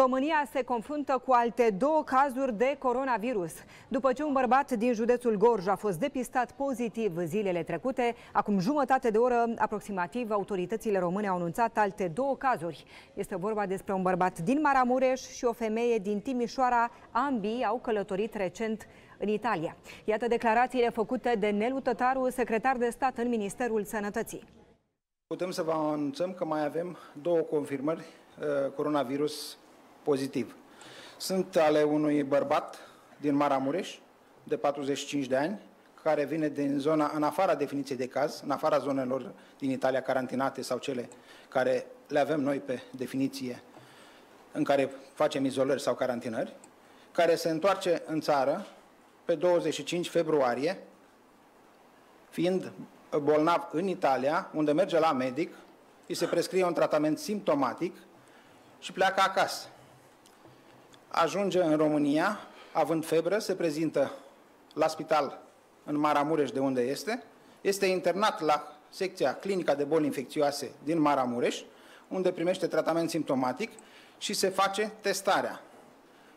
România se confruntă cu alte două cazuri de coronavirus. După ce un bărbat din județul Gorj a fost depistat pozitiv zilele trecute, acum jumătate de oră aproximativ, autoritățile române au anunțat alte două cazuri. Este vorba despre un bărbat din Maramureș și o femeie din Timișoara. Ambii au călătorit recent în Italia. Iată declarațiile făcute de Nelu Tătaru, secretar de stat în Ministerul Sănătății. Putem să vă anunțăm că mai avem două confirmări uh, coronavirus pozitiv. Sunt ale unui bărbat din Maramureș, de 45 de ani, care vine din zona, în afara definiției de caz, în afara zonelor din Italia carantinate sau cele care le avem noi pe definiție, în care facem izolări sau carantinări, care se întoarce în țară pe 25 februarie, fiind bolnav în Italia, unde merge la medic, îi se prescrie un tratament simptomatic și pleacă acasă. Ajunge în România, având febră, se prezintă la spital în Maramureș, de unde este, este internat la secția clinica de boli infecțioase din Maramureș, unde primește tratament simptomatic și se face testarea.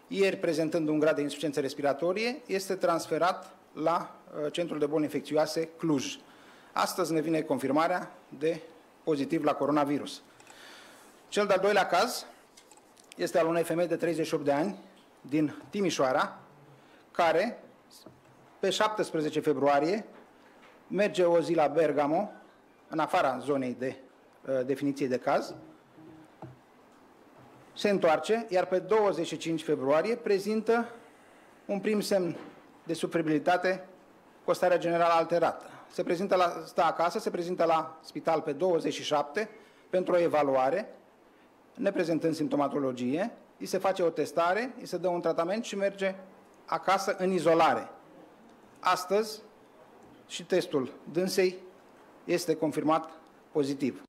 Ieri, prezentând un grad de insuficiență respiratorie, este transferat la uh, Centrul de Boli Infecțioase Cluj. Astăzi ne vine confirmarea de pozitiv la coronavirus. Cel de-al doilea caz este al unei femei de 38 de ani din Timișoara, care pe 17 februarie merge o zi la Bergamo, în afara zonei de uh, definiție de caz, se întoarce, iar pe 25 februarie prezintă un prim semn de suferbilitate cu o stare generală alterată. Se prezintă la, stă acasă, se prezintă la spital pe 27 pentru o evaluare, neprezentând simptomatologie, îi se face o testare, îi se dă un tratament și merge acasă în izolare. Astăzi și testul dânsei este confirmat pozitiv.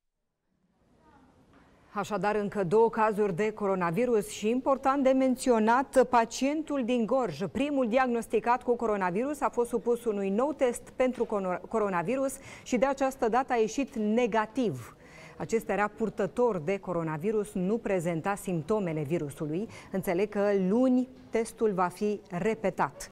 Așadar, încă două cazuri de coronavirus și important de menționat, pacientul din Gorj, primul diagnosticat cu coronavirus, a fost supus unui nou test pentru coronavirus și de această dată a ieșit negativ. Acesta era purtător de coronavirus, nu prezenta simptomele virusului. Înțeleg că luni testul va fi repetat.